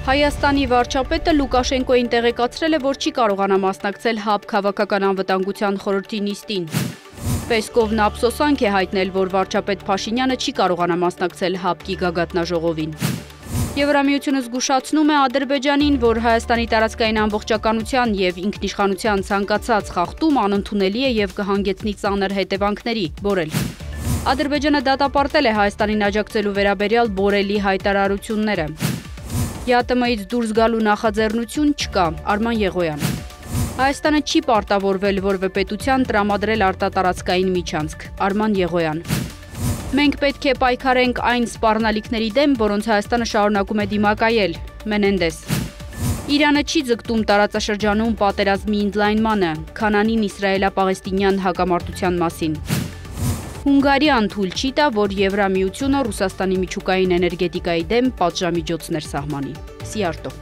Հայաստանի վարչապետը Լուկաշենկոին տեղեկացրել է, որ չի կարողանա մասնակցել ՀԱԲ քաղաքական անվտանգության խորհրդի նիստին։ Պեսկովն ափսոսանք է հայտնել, որ վարչապետ Փաշինյանը չի կարողանա մասնակցել ՀԱԲ-ի գագաթնաժողովին։ Եվրամիությունը զգուշացնում է Ադրբեջանին, որ Հայաստանի տարածքային ամբողջականության եւ ինքնիշխանության ցանկացած խախտում անընդունելի է եւ կհանգեցնի ծանր հետևանքների, բորել։ Ադրբեջանը դատապարտել է Հայաստանին աջակցելու վերաբերյալ Բորելի հայտարարությունները։ ԵԱՏՄ-ից դուրս գալու նախաձեռնություն չկա, Արման Եղոյան։ Հայաստանը չի պարտավորվել որևէ պետության տրամադրել արտատարածքային միջանցք, Արման Եղոյան։ Մենք պետք է պայքարենք այն սպառնալիքների դեմ, որոնց Հայաստանը շարունակում է դիմակայել, Մենենդես։ Իրանը չի ձգտում տարածաշրջանում պատերազմի ընդլայնմանը, քանանին իսրայելա-պաղեստինյան հակամարտության մասին։ Հունգարիան թույլ չի տա, որ Եվրամիությունը Ռուսաստանի միջուկային էներգետիկայի դեմ պատժամիջոցներ սահմանի։ Սիարտո